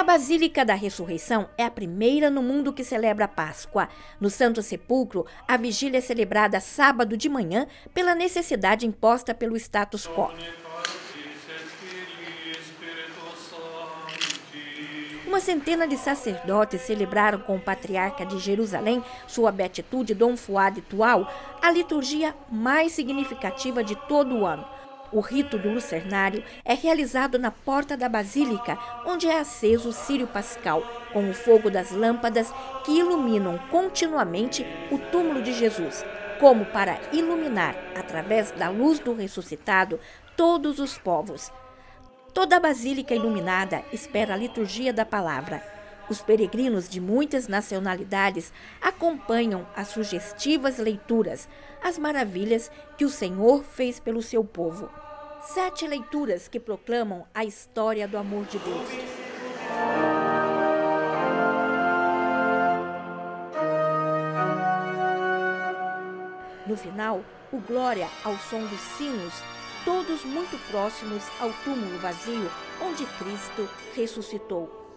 A Basílica da Ressurreição é a primeira no mundo que celebra a Páscoa. No Santo Sepulcro, a vigília é celebrada sábado de manhã pela necessidade imposta pelo status quo. Uma centena de sacerdotes celebraram com o patriarca de Jerusalém, sua beatitude Dom Fuad Tual, a liturgia mais significativa de todo o ano. O rito do lucernário é realizado na porta da basílica, onde é aceso o círio pascal, com o fogo das lâmpadas que iluminam continuamente o túmulo de Jesus, como para iluminar, através da luz do ressuscitado, todos os povos. Toda a basílica iluminada espera a liturgia da palavra. Os peregrinos de muitas nacionalidades acompanham as sugestivas leituras, as maravilhas que o Senhor fez pelo seu povo. Sete leituras que proclamam a história do amor de Deus. No final, o glória ao som dos sinos todos muito próximos ao túmulo vazio onde Cristo ressuscitou.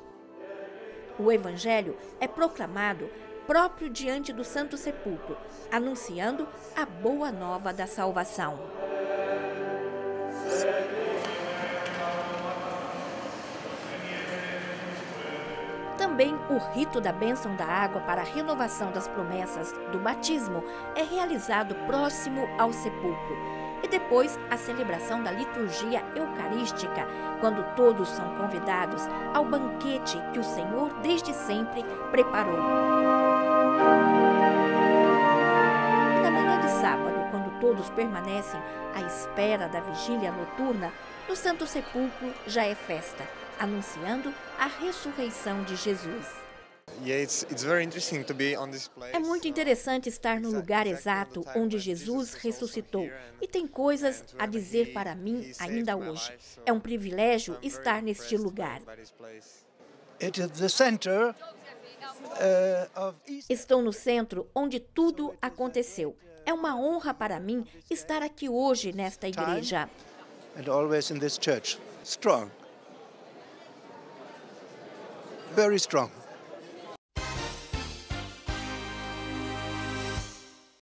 O Evangelho é proclamado próprio diante do Santo Sepulcro, anunciando a boa nova da salvação. Também o rito da bênção da água para a renovação das promessas do batismo é realizado próximo ao sepulcro e depois a celebração da liturgia eucarística, quando todos são convidados ao banquete que o Senhor desde sempre preparou. E na manhã de sábado, quando todos permanecem à espera da vigília noturna, no Santo Sepulcro já é festa, anunciando a ressurreição de Jesus. É muito interessante estar no lugar exato onde Jesus ressuscitou e tem coisas a dizer para mim ainda hoje. É um privilégio estar neste lugar. Uh, Estou no centro onde tudo aconteceu. É uma honra para mim estar aqui hoje nesta igreja. And always in this church. Strong. Very strong.